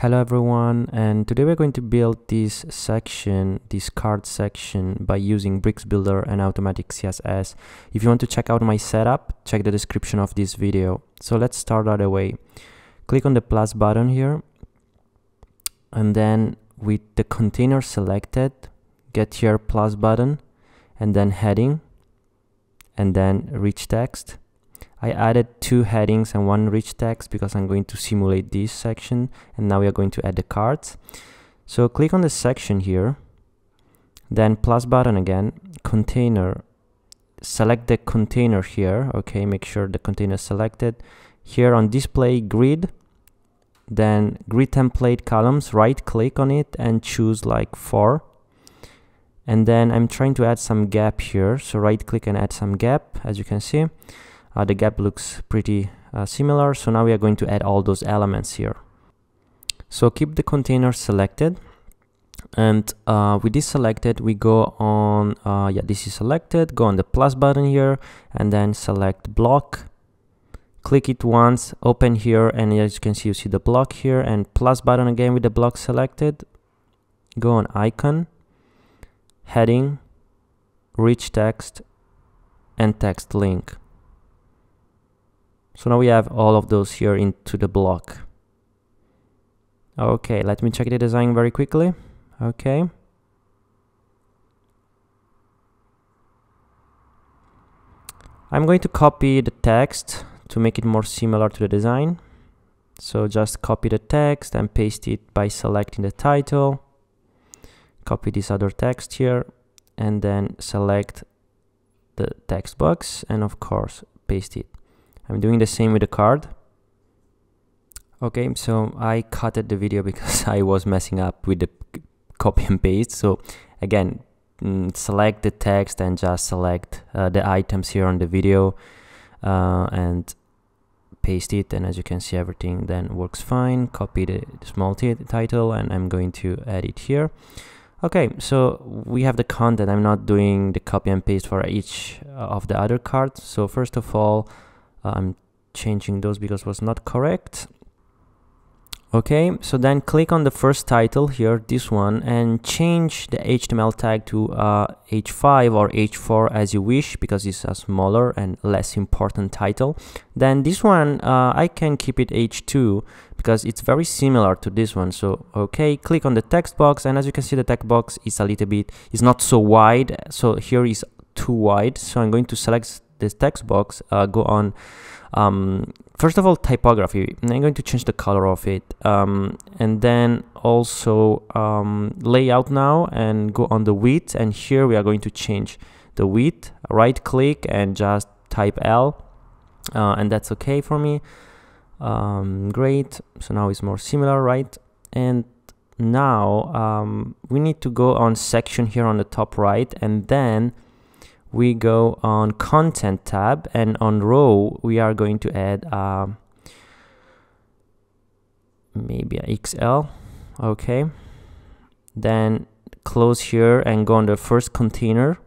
Hello everyone and today we're going to build this section, this card section by using Bricks Builder and Automatic CSS. If you want to check out my setup, check the description of this video. So let's start right away. Click on the plus button here and then with the container selected, get here plus button and then heading and then rich text I added two headings and one rich text because I'm going to simulate this section and now we are going to add the cards. So click on the section here, then plus button again, container, select the container here, okay, make sure the container is selected. Here on display grid, then grid template columns, right click on it and choose like four. And then I'm trying to add some gap here, so right click and add some gap as you can see uh, the gap looks pretty uh, similar so now we are going to add all those elements here. So keep the container selected and uh, with this selected we go on uh, yeah this is selected go on the plus button here and then select block. Click it once open here and as you can see you see the block here and plus button again with the block selected. Go on icon heading rich text and text link so now we have all of those here into the block. Okay, let me check the design very quickly. Okay. I'm going to copy the text to make it more similar to the design. So just copy the text and paste it by selecting the title. Copy this other text here and then select the text box and of course paste it. I'm doing the same with the card. Okay, so I cut the video because I was messing up with the copy and paste. So again, mm, select the text and just select uh, the items here on the video uh, and paste it. And as you can see everything then works fine. Copy the, small title and I'm going to add it here. Okay so we have the content. I'm not doing the copy and paste for each uh, of the other cards. So first of all I'm changing those because it was not correct. Okay so then click on the first title here this one and change the HTML tag to uh, h5 or h4 as you wish because it's a smaller and less important title. Then this one uh, I can keep it h2 because it's very similar to this one. So okay click on the text box and as you can see the text box is a little bit is not so wide. So here is too wide. So I'm going to select this text box, uh, go on, um, first of all, typography. I'm going to change the color of it. Um, and then also um, layout now and go on the width. And here we are going to change the width, right click and just type L. Uh, and that's okay for me. Um, great. So now it's more similar, right? And now um, we need to go on section here on the top right and then we go on content tab and on row we are going to add uh, maybe a XL okay? Then close here and go on the first container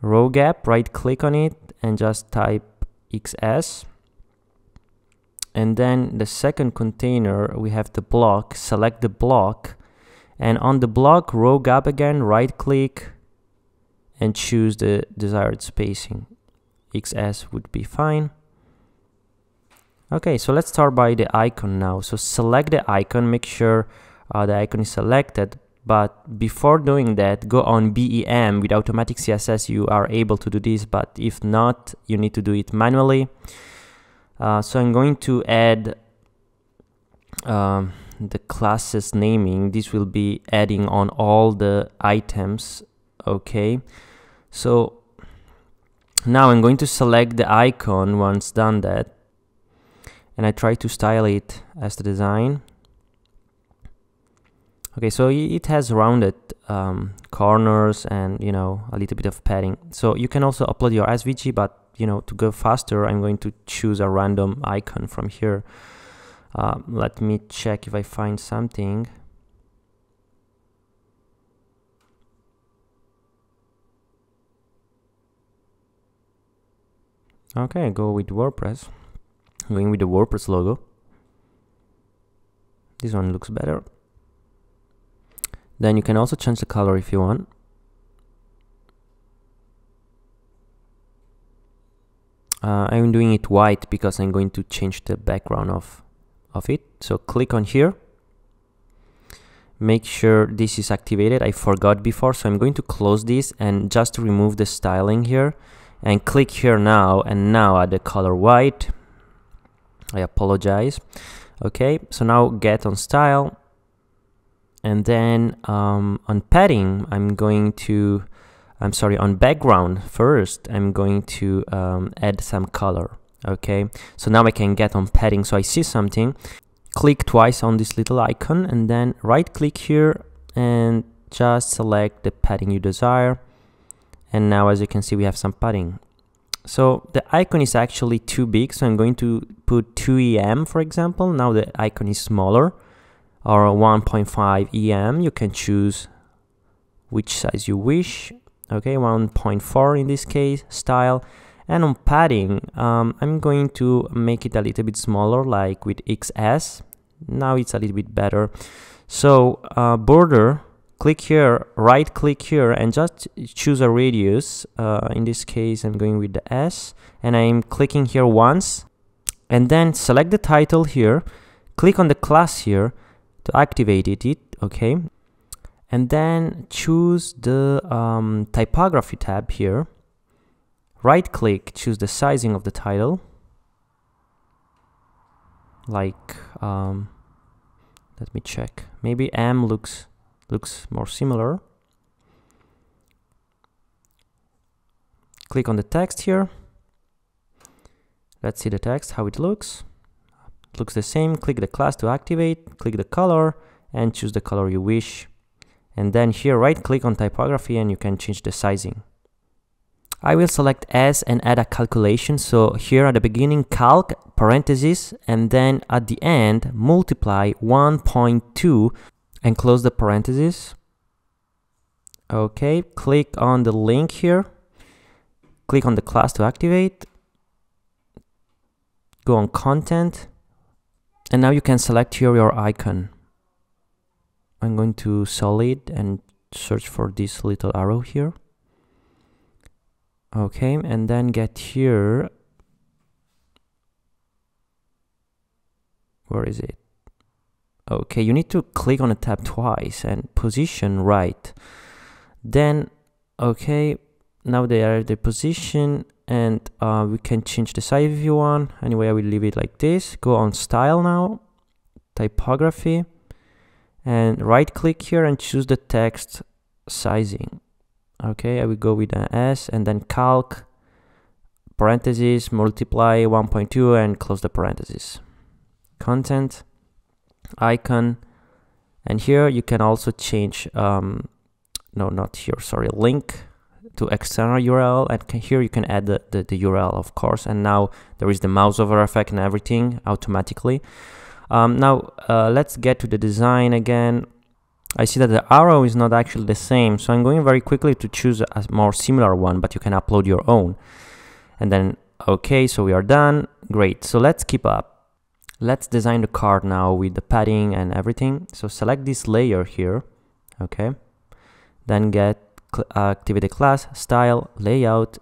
row gap right click on it and just type XS and then the second container we have the block select the block and on the block row gap again right click and choose the desired spacing. XS would be fine. Okay, so let's start by the icon now. So select the icon, make sure uh, the icon is selected. But before doing that, go on BEM. With automatic CSS, you are able to do this, but if not, you need to do it manually. Uh, so I'm going to add um, the classes naming. This will be adding on all the items, okay? So now I'm going to select the icon once done that and I try to style it as the design. Okay, so it has rounded um, corners and you know a little bit of padding. So you can also upload your SVG, but you know to go faster, I'm going to choose a random icon from here. Uh, let me check if I find something. Okay, go with WordPress. Going with the WordPress logo. this one looks better. Then you can also change the color if you want. Uh, I'm doing it white because I'm going to change the background of of it. So click on here. Make sure this is activated. I forgot before so I'm going to close this and just remove the styling here and click here now and now add the color white. I apologize. Okay so now get on style. And then um, on padding I'm going to I'm sorry on background first I'm going to um, add some color. Okay so now I can get on padding. So I see something. Click twice on this little icon and then right click here and just select the padding you desire and now as you can see we have some padding. So the icon is actually too big so I'm going to put 2 EM for example. Now the icon is smaller or 1.5 EM you can choose which size you wish. Okay 1.4 in this case style. And on padding um, I'm going to make it a little bit smaller like with XS now it's a little bit better. So uh, border click here right click here and just choose a radius uh, in this case I'm going with the S and I'm clicking here once and then select the title here click on the class here to activate it, it okay and then choose the um, typography tab here right click choose the sizing of the title like um, let me check maybe M looks looks more similar. Click on the text here. Let's see the text how it looks. It looks the same. Click the class to activate click the color and choose the color you wish. And then here right click on typography and you can change the sizing. I will select S and add a calculation. So here at the beginning, calc, parentheses, and then at the end, multiply 1.2 and close the parentheses. Okay, click on the link here. Click on the class to activate. Go on content. And now you can select here your icon. I'm going to solid and search for this little arrow here okay and then get here where is it okay you need to click on the tab twice and position right. Then okay now they are the position and uh, we can change the size if you want. Anyway I will leave it like this. Go on style now typography and right click here and choose the text sizing. Okay I will go with an S and then calc parentheses multiply 1.2 and close the parentheses. Content icon and here you can also change um, no not here sorry link to external URL and here you can add the, the, the, URL of course and now there is the mouse over effect and everything automatically um, now uh, let's get to the design again I see that the arrow is not actually the same, so I'm going very quickly to choose a more similar one, but you can upload your own. And then, okay, so we are done. Great, so let's keep up. Let's design the card now with the padding and everything. So select this layer here, okay? Then get uh, activity class, style, layout,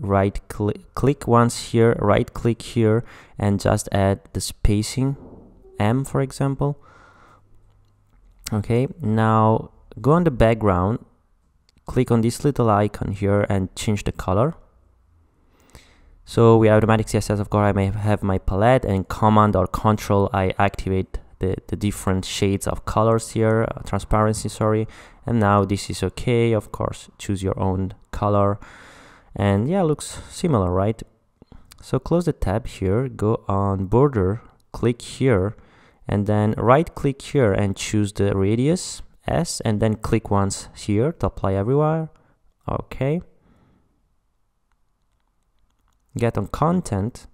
right cl click once here, right click here, and just add the spacing, M for example okay now go on the background click on this little icon here and change the color so with automatic css of course i may have my palette and command or control i activate the, the different shades of colors here uh, transparency sorry. And now this is okay of course. Choose your own color. And yeah looks similar right? So close the tab here go on border click here and then right click here and choose the radius S and then click once here to apply everywhere. Okay get on content.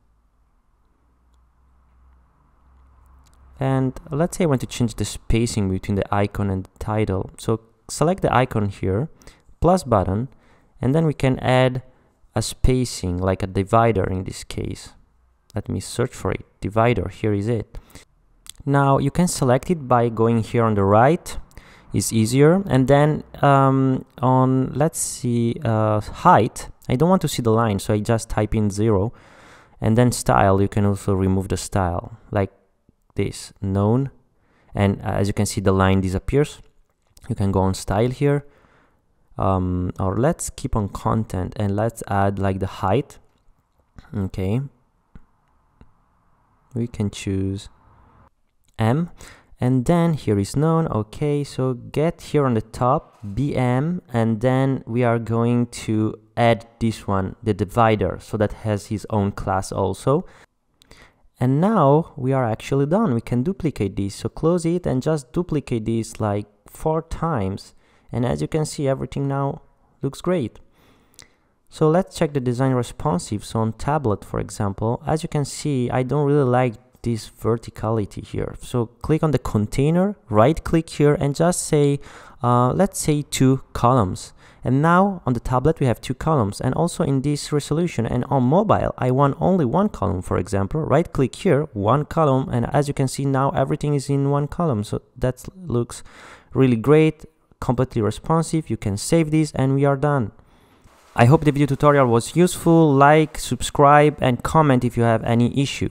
And let's say I want to change the spacing between the icon and the title. So select the icon here plus button and then we can add a spacing like a divider in this case. Let me search for it divider. Here is it. Now you can select it by going here on the right. Is easier. And then um, on let's see uh, height I don't want to see the line so I just type in zero. And then style you can also remove the style like this known. And uh, as you can see the line disappears. You can go on style here. Um, or let's keep on content and let's add like the height. Okay. We can choose M. And then here is known. Okay so get here on the top BEM and then we are going to add this one the divider so that has his own class also. And now we are actually done. We can duplicate this. So close it and just duplicate this like four times. And as you can see everything now looks great. So let's check the design responsive so on tablet for example. As you can see I don't really like this verticality here. So click on the container, right click here and just say, uh, let's say two columns. And now on the tablet we have two columns. And also in this resolution and on mobile I want only one column for example. Right click here one column. And as you can see now everything is in one column. So that looks really great completely responsive. You can save this and we are done. I hope the video tutorial was useful. Like subscribe and comment if you have any issue